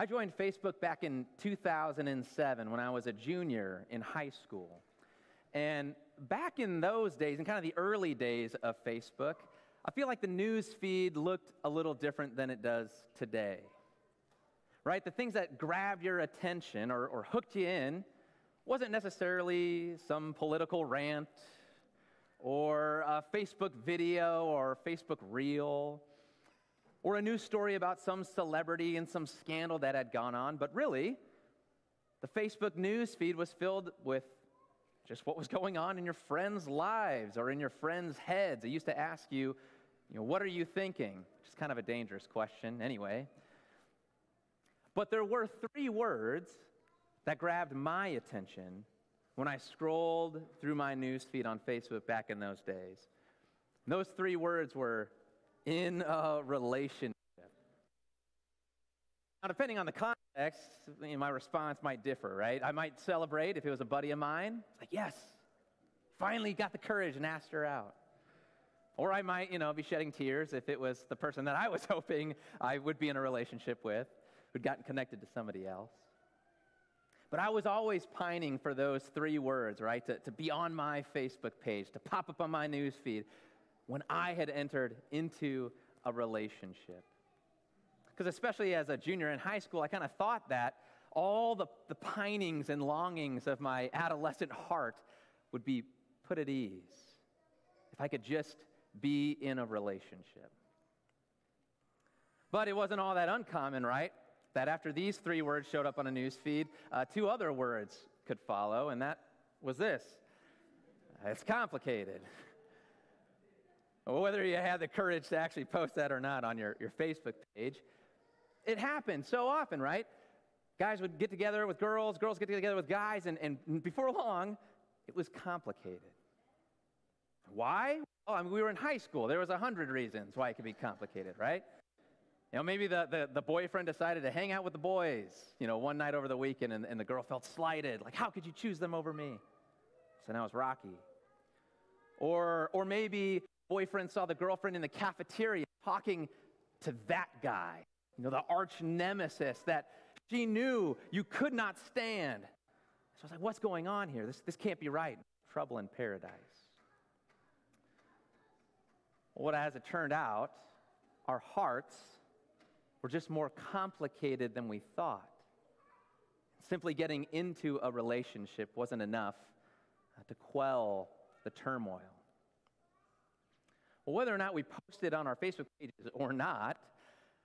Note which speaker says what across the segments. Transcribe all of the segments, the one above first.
Speaker 1: I joined Facebook back in 2007 when I was a junior in high school. And back in those days, in kind of the early days of Facebook, I feel like the news feed looked a little different than it does today. Right? The things that grabbed your attention or, or hooked you in wasn't necessarily some political rant or a Facebook video or Facebook reel or a news story about some celebrity and some scandal that had gone on, but really, the Facebook news feed was filled with just what was going on in your friends' lives or in your friends' heads. It used to ask you, you know, what are you thinking? Which is kind of a dangerous question anyway. But there were three words that grabbed my attention when I scrolled through my news feed on Facebook back in those days. And those three words were in a relationship. Now, depending on the context, my response might differ, right? I might celebrate if it was a buddy of mine. It's like, yes, finally got the courage and asked her out. Or I might, you know, be shedding tears if it was the person that I was hoping I would be in a relationship with, who'd gotten connected to somebody else. But I was always pining for those three words, right? To, to be on my Facebook page, to pop up on my news feed when I had entered into a relationship. Because, especially as a junior in high school, I kind of thought that all the, the pinings and longings of my adolescent heart would be put at ease if I could just be in a relationship. But it wasn't all that uncommon, right? That after these three words showed up on a news feed, uh, two other words could follow, and that was this it's complicated. Whether you had the courage to actually post that or not on your, your Facebook page, it happened so often, right? Guys would get together with girls, girls get together with guys, and, and before long, it was complicated. Why? Oh, I mean, we were in high school. There was a hundred reasons why it could be complicated, right? You know, maybe the, the, the, boyfriend decided to hang out with the boys, you know, one night over the weekend, and, and the girl felt slighted. Like, how could you choose them over me? So now it's Rocky. Or, or maybe boyfriend saw the girlfriend in the cafeteria talking to that guy, you know, the arch nemesis that she knew you could not stand. So I was like, what's going on here? This, this can't be right. Trouble in paradise. What as it turned out, our hearts were just more complicated than we thought. Simply getting into a relationship wasn't enough uh, to quell the turmoil. Well, whether or not we posted on our Facebook pages or not,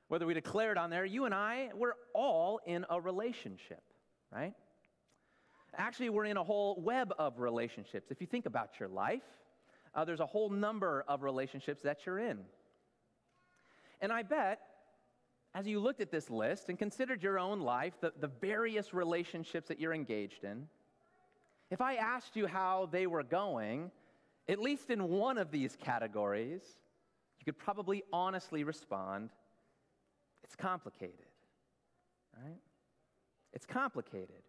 Speaker 1: whether we declared on there, you and I, we're all in a relationship, right? Actually, we're in a whole web of relationships. If you think about your life, uh, there's a whole number of relationships that you're in. And I bet as you looked at this list and considered your own life, the, the various relationships that you're engaged in, if I asked you how they were going, at least in one of these categories, you could probably honestly respond it's complicated, right? It's complicated.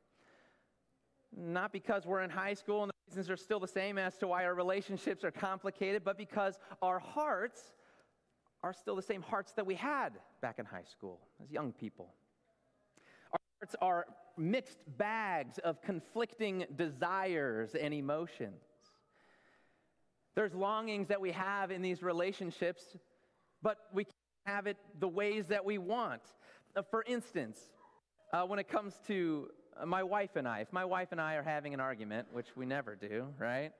Speaker 1: Not because we're in high school and the reasons are still the same as to why our relationships are complicated, but because our hearts are still the same hearts that we had back in high school as young people. Our hearts are mixed bags of conflicting desires and emotions. There's longings that we have in these relationships, but we can't have it the ways that we want. Uh, for instance, uh, when it comes to uh, my wife and I, if my wife and I are having an argument, which we never do, right?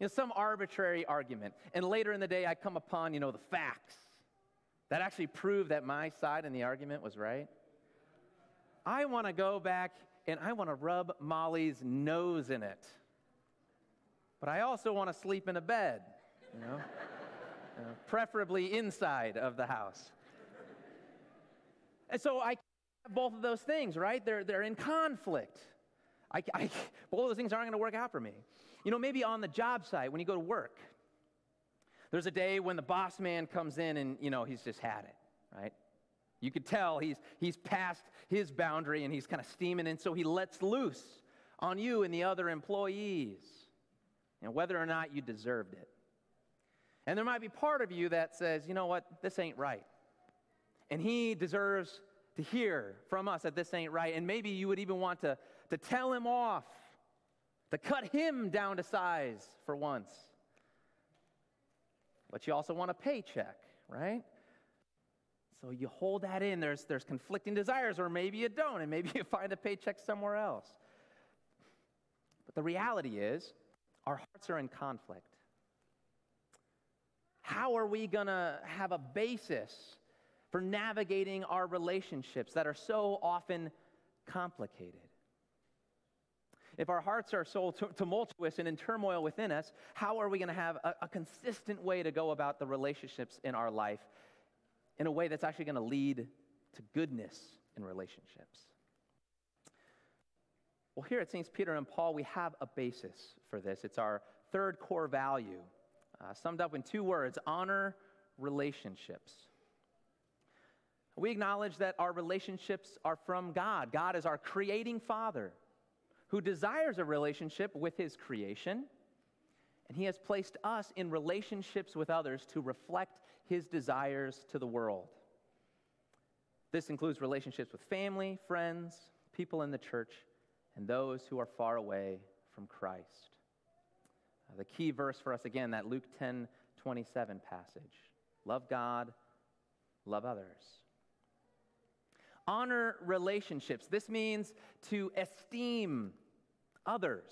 Speaker 1: You know, some arbitrary argument. And later in the day, I come upon, you know, the facts that actually prove that my side in the argument was right. I want to go back and I want to rub Molly's nose in it. But I also want to sleep in a bed, you know, preferably inside of the house. And so I have both of those things, right? They're, they're in conflict. I, I, both of those things aren't going to work out for me. You know, maybe on the job site when you go to work, there's a day when the boss man comes in and, you know, he's just had it, right? You could tell he's, he's past his boundary and he's kind of steaming, and so he lets loose on you and the other employees, and whether or not you deserved it. And there might be part of you that says, you know what, this ain't right. And he deserves to hear from us that this ain't right. And maybe you would even want to, to tell him off, to cut him down to size for once. But you also want a paycheck, right? So you hold that in. There's, there's conflicting desires, or maybe you don't, and maybe you find a paycheck somewhere else. But the reality is, our hearts are in conflict. How are we going to have a basis for navigating our relationships that are so often complicated? If our hearts are so tumultuous and in turmoil within us, how are we going to have a, a, consistent way to go about the relationships in our life in a way that's actually going to lead to goodness in relationships? Well, here at Saints Peter and Paul, we have a basis for this. It's our third core value, uh, summed up in two words honor relationships. We acknowledge that our relationships are from God. God is our creating Father who desires a relationship with His creation, and He has placed us in relationships with others to reflect His desires to the world. This includes relationships with family, friends, people in the church, and those who are far away from Christ. Uh, the key verse for us again, that Luke 10 27 passage. Love God, love others. Honor relationships. This means to esteem others.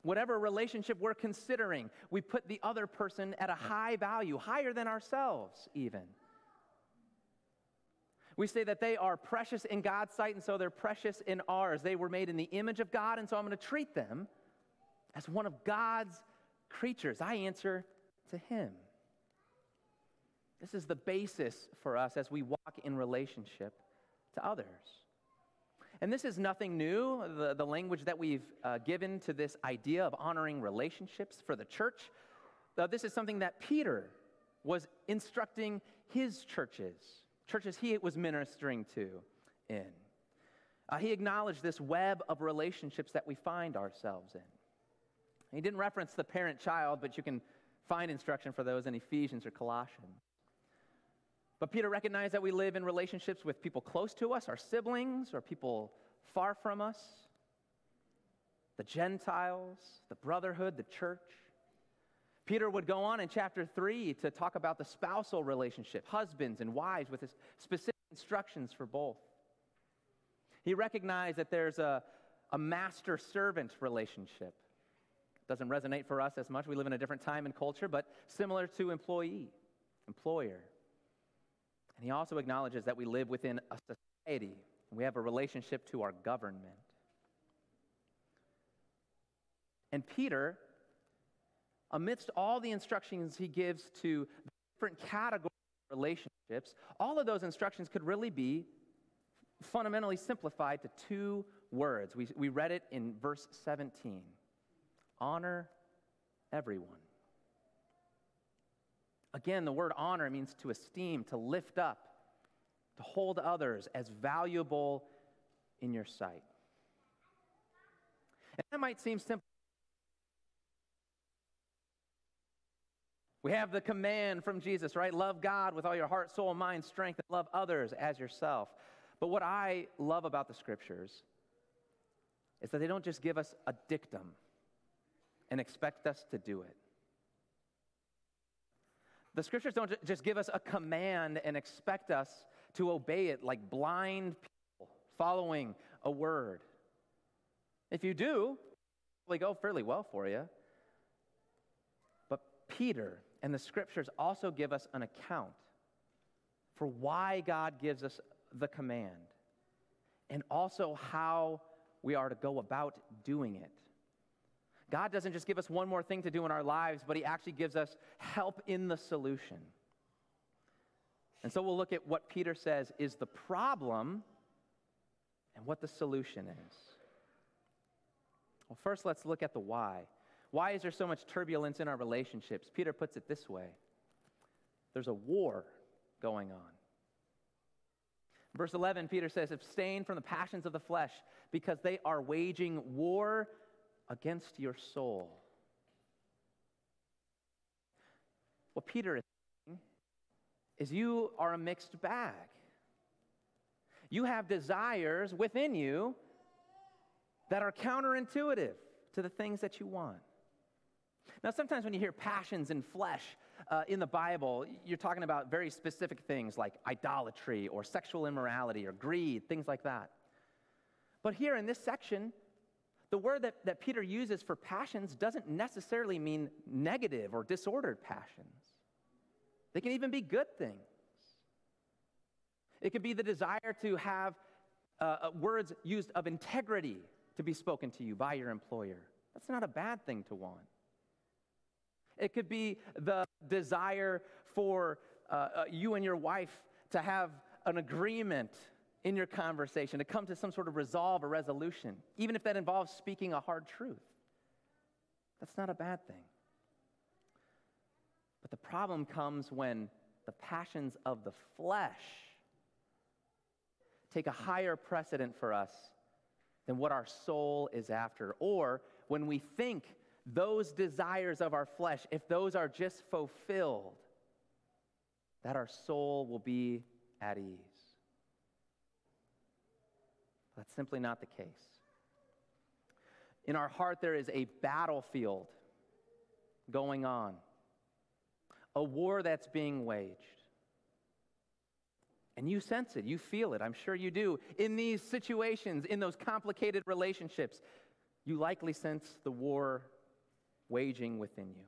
Speaker 1: Whatever relationship we're considering, we put the other person at a high value, higher than ourselves, even. We say that they are precious in God's sight, and so they're precious in ours. They were made in the image of God, and so I'm going to treat them as one of God's creatures. I answer to Him. This is the basis for us as we walk in relationship to others. And this is nothing new, the, the language that we've uh, given to this idea of honoring relationships for the church. Uh, this is something that Peter was instructing his churches, churches he was ministering to in. Uh, he acknowledged this web of relationships that we find ourselves in. He didn't reference the parent child, but you can find instruction for those in Ephesians or Colossians. But Peter recognized that we live in relationships with people close to us, our siblings, or people far from us, the Gentiles, the brotherhood, the church. Peter would go on in chapter 3 to talk about the spousal relationship, husbands and wives, with specific instructions for both. He recognized that there's a, a master servant relationship. It Doesn't resonate for us as much. We live in a different time and culture, but similar to employee, employer. And he also acknowledges that we live within a society and we have a relationship to our government. And Peter, amidst all the instructions he gives to different categories of relationships, all of those instructions could really be fundamentally simplified to two words. We, we read it in verse 17 honor everyone. Again, the word honor means to esteem, to lift up, to hold others as valuable in your sight. And that might seem simple. We have the command from Jesus, right? Love God with all your heart, soul, mind, strength, and love others as yourself. But what I love about the scriptures is that they don't just give us a dictum and expect us to do it. The scriptures don't just give us a command and expect us to obey it like blind people following a word. If you do, it'll go fairly well for you. But Peter and the scriptures also give us an account for why God gives us the command and also how we are to go about doing it. God doesn't just give us one more thing to do in our lives, but He actually gives us help in the solution. And so we'll look at what Peter says is the problem and what the solution is. Well, first, let's look at the why. Why is there so much turbulence in our relationships? Peter puts it this way there's a war going on. Verse 11, Peter says, Abstain from the passions of the flesh, because they are waging war against your soul. What Peter is saying is you are a mixed bag. You have desires within you that are counterintuitive to the things that you want. Now, sometimes when you hear passions and flesh uh, in the Bible, you're talking about very specific things like idolatry or sexual immorality or greed, things like that. But here in this section, the word that, that Peter uses for passions doesn't necessarily mean negative or disordered passions. They can even be good things. It could be the desire to have uh, uh, words used of integrity to be spoken to you by your employer. That's not a bad thing to want. It could be the desire for uh, uh, you and your wife to have an agreement in your conversation, to come to some sort of resolve or resolution, even if that involves speaking a hard truth. That's not a bad thing. But the problem comes when the passions of the flesh take a higher precedent for us than what our soul is after, or when we think those desires of our flesh, if those are just fulfilled, that our soul will be at ease. That's simply not the case. In our heart, there is a battlefield going on, a war that's being waged. And you sense it, you feel it, I'm sure you do. In these situations, in those complicated relationships, you likely sense the war waging within you.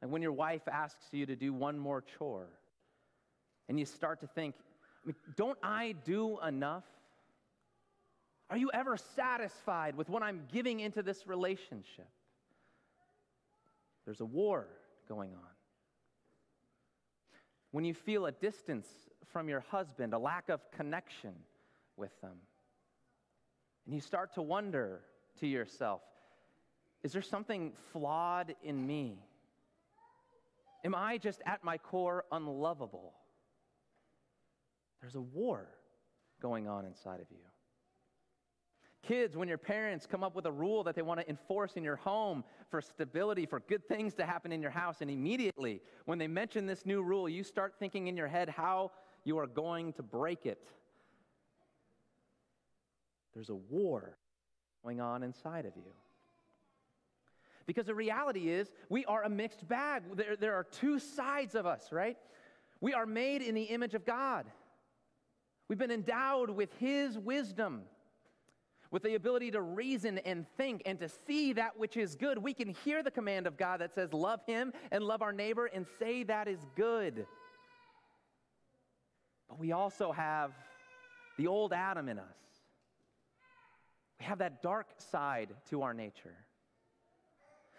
Speaker 1: And when your wife asks you to do one more chore, and you start to think, I mean, don't I do enough? Are you ever satisfied with what I'm giving into this relationship? There's a war going on. When you feel a distance from your husband, a lack of connection with them, and you start to wonder to yourself, is there something flawed in me? Am I just at my core unlovable? There's a war going on inside of you. Kids, when your parents come up with a rule that they want to enforce in your home for stability, for good things to happen in your house, and immediately when they mention this new rule, you start thinking in your head how you are going to break it. There's a war going on inside of you. Because the reality is, we are a mixed bag. There, there are two sides of us, right? We are made in the image of God. We've been endowed with His wisdom, with the ability to reason and think and to see that which is good. We can hear the command of God that says, Love Him and love our neighbor, and say that is good. But we also have the old Adam in us. We have that dark side to our nature.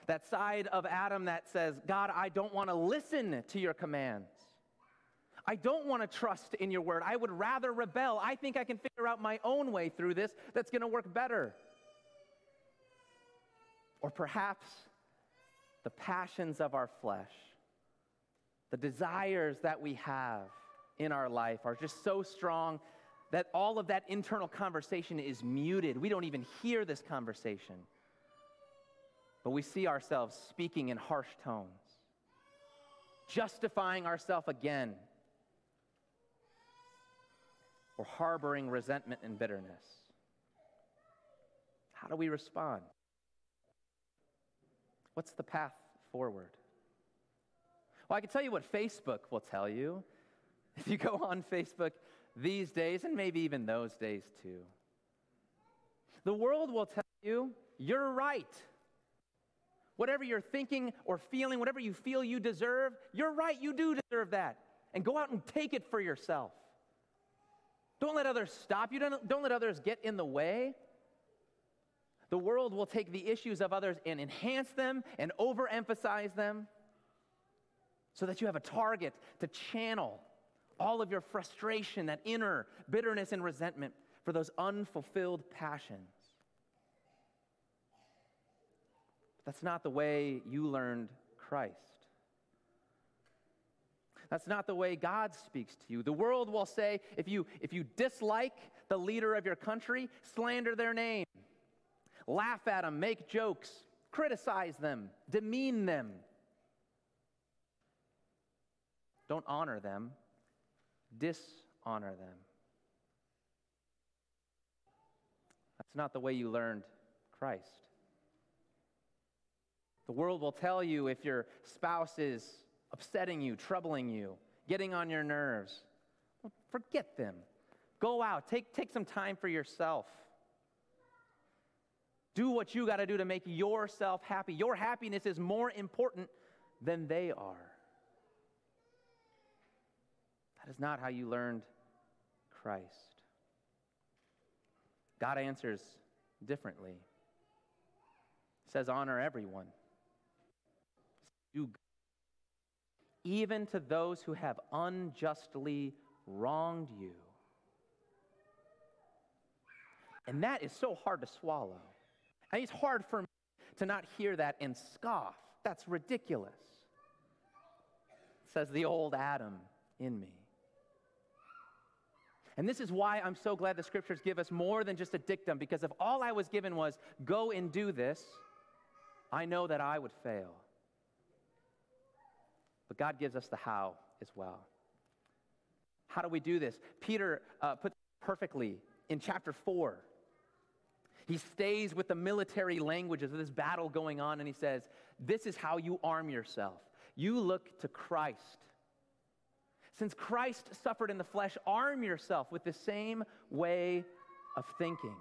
Speaker 1: That side of Adam that says, God, I don't want to listen to your commands. I don't want to trust in your word. I would rather rebel. I think I can figure out my own way through this that's going to work better. Or perhaps the passions of our flesh, the desires that we have in our life are just so strong that all of that internal conversation is muted. We don't even hear this conversation but we see ourselves speaking in harsh tones, justifying ourselves again, or harboring resentment and bitterness. How do we respond? What's the path forward? Well, I can tell you what Facebook will tell you. If you go on Facebook these days, and maybe even those days too, the world will tell you you're right. Whatever you're thinking or feeling, whatever you feel you deserve, you're right, you do deserve that. And go out and take it for yourself. Don't let others stop you, don't, don't let others get in the way. The world will take the issues of others and enhance them and overemphasize them so that you have a target to channel all of your frustration, that inner bitterness and resentment for those unfulfilled passions. That's not the way you learned Christ. That's not the way God speaks to you. The world will say if you, if you dislike the leader of your country, slander their name, laugh at them, make jokes, criticize them, demean them. Don't honor them, dishonor them. That's not the way you learned Christ. The world will tell you if your spouse is upsetting you, troubling you, getting on your nerves. Well, forget them. Go out, take, take some time for yourself. Do what you got to do to make yourself happy. Your happiness is more important than they are. That is not how you learned Christ. God answers differently. He says, honor everyone. Do even to those who have unjustly wronged you. And that is so hard to swallow. And it's hard for me to not hear that and scoff. That's ridiculous. Says the old Adam in me. And this is why I'm so glad the scriptures give us more than just a dictum, because if all I was given was go and do this, I know that I would fail. But God gives us the how as well. How do we do this? Peter uh, puts perfectly in chapter 4. He stays with the military languages of this battle going on, and he says, This is how you arm yourself. You look to Christ. Since Christ suffered in the flesh, arm yourself with the same way of thinking.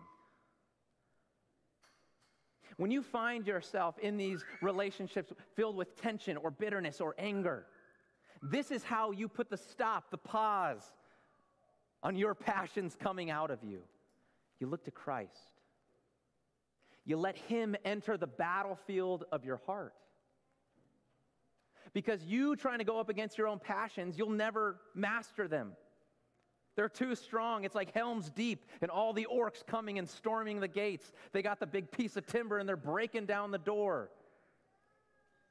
Speaker 1: When you find yourself in these relationships filled with tension or bitterness or anger, this is how you put the stop, the pause on your passions coming out of you. You look to Christ. You let Him enter the battlefield of your heart. Because you trying to go up against your own passions, you'll never master them. They're too strong. It's like Helm's Deep and all the orcs coming and storming the gates. They got the big piece of timber and they're breaking down the door.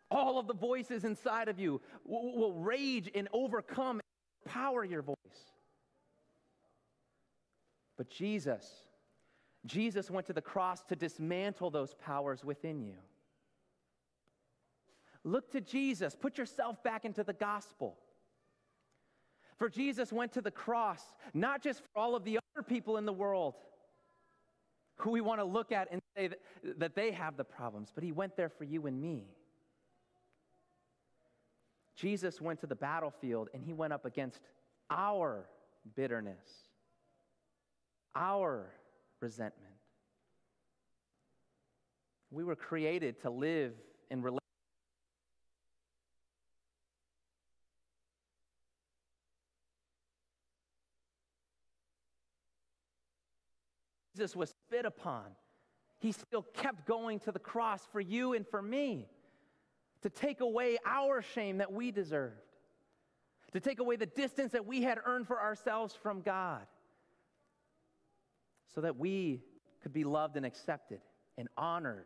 Speaker 1: All of the voices inside of you will, will rage and overcome and power your voice. But Jesus, Jesus went to the cross to dismantle those powers within you. Look to Jesus. Put yourself back into the gospel. For Jesus went to the cross, not just for all of the other people in the world who we want to look at and say that, that they have the problems, but he went there for you and me. Jesus went to the battlefield and he went up against our bitterness, our resentment. We were created to live in relationship Jesus was spit upon, he still kept going to the cross for you and for me to take away our shame that we deserved, to take away the distance that we had earned for ourselves from God, so that we could be loved and accepted and honored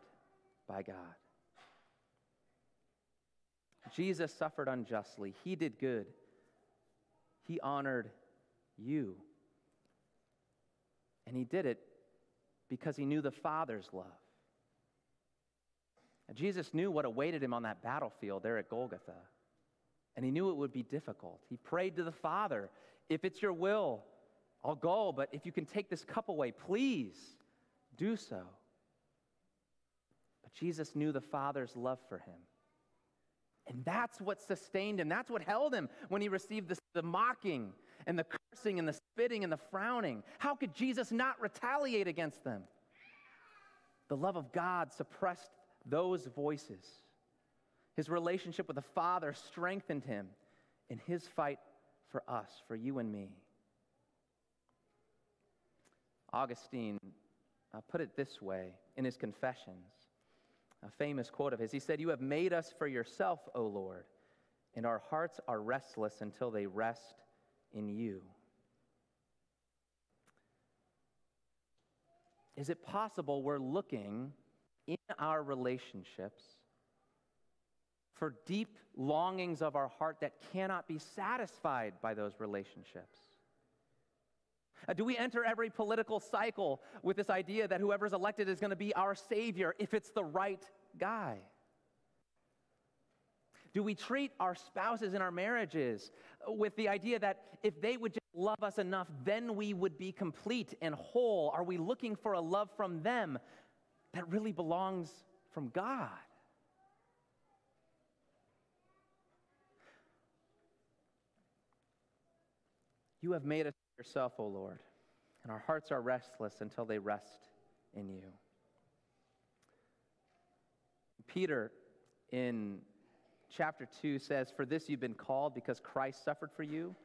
Speaker 1: by God. Jesus suffered unjustly, he did good, he honored you. And he did it because he knew the Father's love. And Jesus knew what awaited him on that battlefield there at Golgotha. And he knew it would be difficult. He prayed to the Father, if it's your will, I'll go, but if you can take this cup away, please do so. But Jesus knew the Father's love for him. And that's what sustained him. That's what held him when he received the, the mocking and the cursing and the spitting and the frowning. How could Jesus not retaliate against them? The love of God suppressed those voices. His relationship with the Father strengthened him in his fight for us, for you and me. Augustine uh, put it this way in his Confessions, a famous quote of his. He said, You have made us for yourself, O Lord, and our hearts are restless until they rest in you. Is it possible we're looking in our relationships for deep longings of our heart that cannot be satisfied by those relationships? Uh, do we enter every political cycle with this idea that whoever's elected is going to be our savior if it's the right guy? Do we treat our spouses in our marriages with the idea that if they would just love us enough, then we would be complete and whole? Are we looking for a love from them that really belongs from God? You have made us yourself, O Lord, and our hearts are restless until they rest in you. Peter in chapter 2 says, For this you've been called because Christ suffered for you,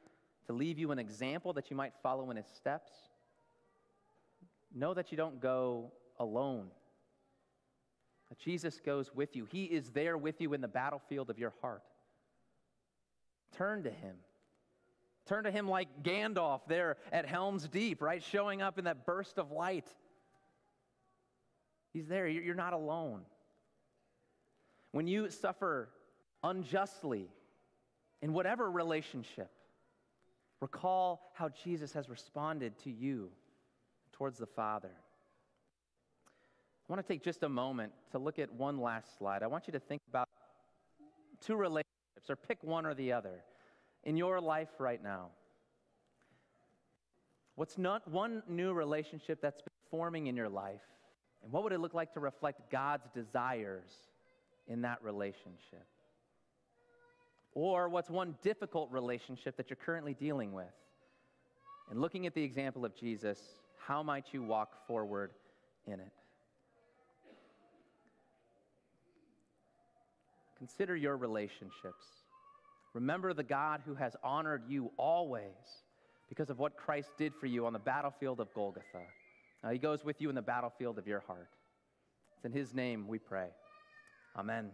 Speaker 1: to leave you an example that you might follow in his steps. Know that you don't go alone, that Jesus goes with you. He is there with you in the battlefield of your heart. Turn to him. Turn to him like Gandalf there at Helm's Deep, right? Showing up in that burst of light. He's there. You're not alone. When you suffer unjustly in whatever relationship, recall how Jesus has responded to you towards the Father. I want to take just a moment to look at one last slide. I want you to think about two relationships, or pick one or the other in your life right now. What's not one new relationship that's been forming in your life? And what would it look like to reflect God's desires in that relationship? Or what's one difficult relationship that you're currently dealing with? And looking at the example of Jesus, how might you walk forward in it? Consider your relationships. Remember the God who has honored you always because of what Christ did for you on the battlefield of Golgotha. Now, he goes with you in the battlefield of your heart. It's in his name we pray. Amen.